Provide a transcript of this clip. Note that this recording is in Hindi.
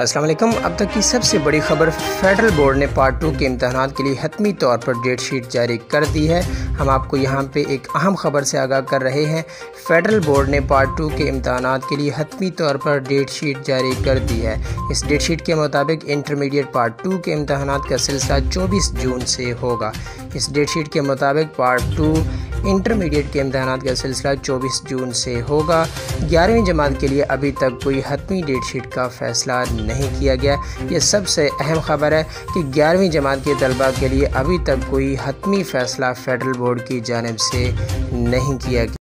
असलम अब तक की सबसे बड़ी खबर, फेडरल बोर्ड ने पार्ट टू के इम्तहान के लिए हतमी तौर पर डेट शीट जारी कर दी है। हम आपको यहाँ पे एक अहम खबर से आगाह कर रहे हैं। फेडरल बोर्ड ने पार्ट टू के इम्तहान के लिए हतमी तौर पर डेट शीट जारी कर दी है। इस डेट शीट के मुताबिक इंटरमीडिएट पार्ट टू के इम्तहान का सिलसिला चौबीस जून से होगा। इस डेट शीट के मुताबिक पार्ट टू इंटरमीडिएट के इम्तहान का सिलसिला 24 जून से होगा। ग्यारहवीं जमात के लिए अभी तक कोई हतमी डेट शीट का फैसला नहीं किया गया। यह सबसे अहम खबर है कि ग्यारहवीं जमात के तलबा के लिए अभी तक कोई हतमी फ़ैसला फ़ेडरल बोर्ड की जानब से नहीं किया गया।